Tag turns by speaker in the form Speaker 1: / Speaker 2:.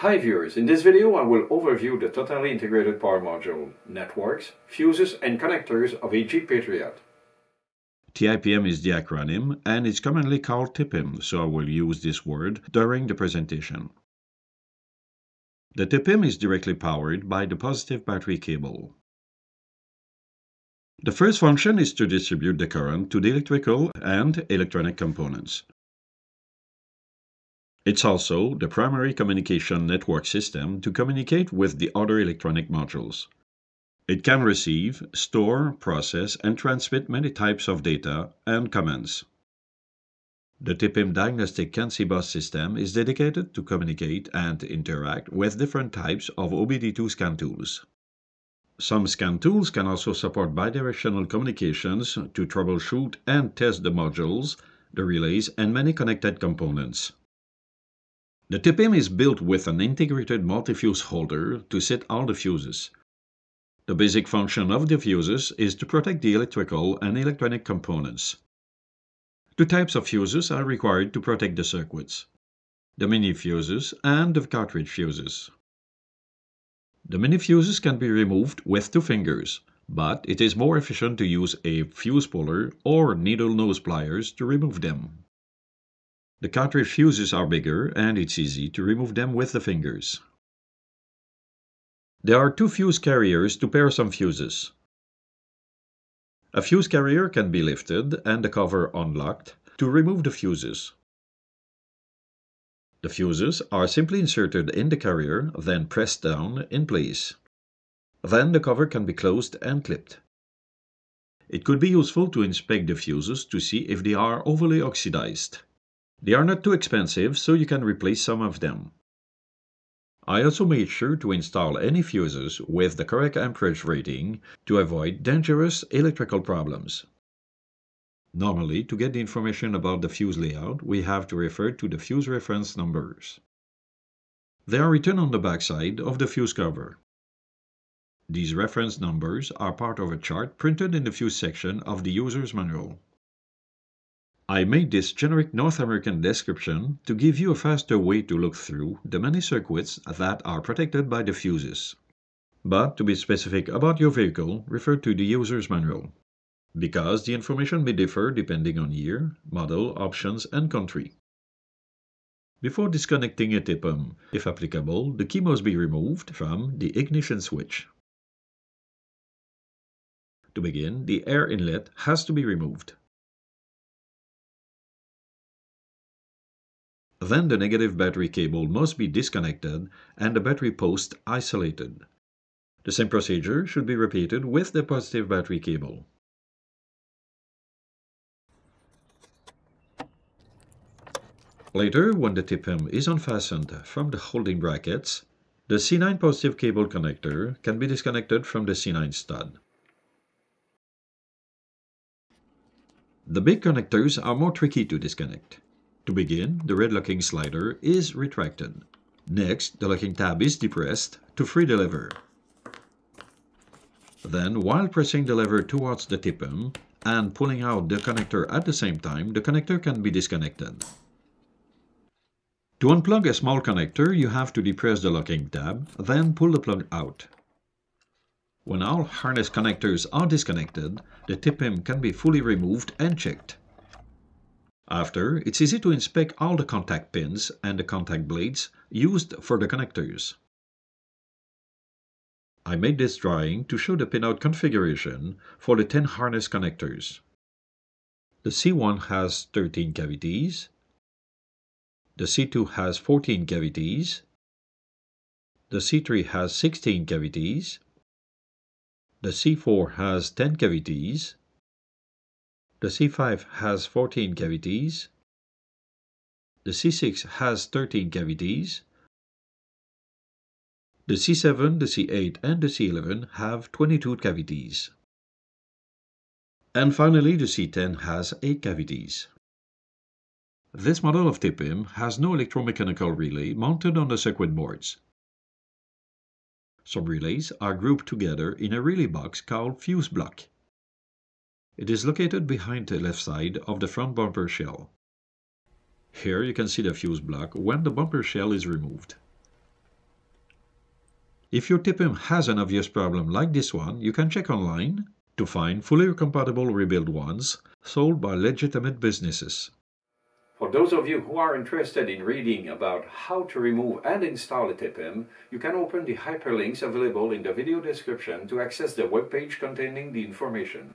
Speaker 1: Hi viewers, in this video I will overview the totally integrated power module, networks, fuses and connectors of a Jeep Patriot.
Speaker 2: TIPM is the acronym and it's commonly called TIPM, so I will use this word during the presentation. The TIPM is directly powered by the positive battery cable. The first function is to distribute the current to the electrical and electronic components. It's also the primary communication network system to communicate with the other electronic modules. It can receive, store, process, and transmit many types of data and commands. The TIPM diagnostic CAN bus system is dedicated to communicate and interact with different types of OBD2 scan tools. Some scan tools can also support bidirectional communications to troubleshoot and test the modules, the relays, and many connected components. The TIPM is built with an integrated multi-fuse holder to set all the fuses. The basic function of the fuses is to protect the electrical and electronic components. Two types of fuses are required to protect the circuits. The mini fuses and the cartridge fuses. The mini fuses can be removed with two fingers, but it is more efficient to use a fuse puller or needle nose pliers to remove them. The cartridge fuses are bigger and it's easy to remove them with the fingers. There are two fuse carriers to pair some fuses. A fuse carrier can be lifted and the cover unlocked to remove the fuses. The fuses are simply inserted in the carrier, then pressed down in place. Then the cover can be closed and clipped. It could be useful to inspect the fuses to see if they are overly oxidized. They are not too expensive, so you can replace some of them. I also made sure to install any fuses with the correct amperage rating to avoid dangerous electrical problems. Normally, to get the information about the fuse layout, we have to refer to the fuse reference numbers. They are written on the backside of the fuse cover. These reference numbers are part of a chart printed in the fuse section of the user's manual. I made this generic North American description to give you a faster way to look through the many circuits that are protected by the fuses. But to be specific about your vehicle, refer to the user's manual, because the information may differ depending on year, model, options, and country. Before disconnecting a TIPM, if applicable, the key must be removed from the ignition switch. To begin, the air inlet has to be removed. Then the negative battery cable must be disconnected and the battery post isolated. The same procedure should be repeated with the positive battery cable. Later, when the TIPM is unfastened from the holding brackets, the C9 positive cable connector can be disconnected from the C9 stud. The big connectors are more tricky to disconnect. To begin, the red locking slider is retracted. Next, the locking tab is depressed to free the lever. Then, while pressing the lever towards the TIPM and pulling out the connector at the same time, the connector can be disconnected. To unplug a small connector, you have to depress the locking tab, then pull the plug out. When all harness connectors are disconnected, the TIPM can be fully removed and checked. After, it's easy to inspect all the contact pins and the contact blades used for the connectors. I made this drawing to show the pinout configuration for the 10 harness connectors. The C1 has 13 cavities, the C2 has 14 cavities, the C3 has 16 cavities, the C4 has 10 cavities, the C5 has 14 cavities. The C6 has 13 cavities. The C7, the C8, and the C11 have 22 cavities. And finally, the C10 has 8 cavities. This model of TIPM has no electromechanical relay mounted on the circuit boards. Some relays are grouped together in a relay box called fuse block. It is located behind the left side of the front bumper shell. Here you can see the fuse block when the bumper shell is removed. If your TIPM has an obvious problem like this one, you can check online to find fully compatible rebuild ones sold by legitimate businesses.
Speaker 1: For those of you who are interested in reading about how to remove and install a TIPM, you can open the hyperlinks available in the video description to access the webpage containing the information.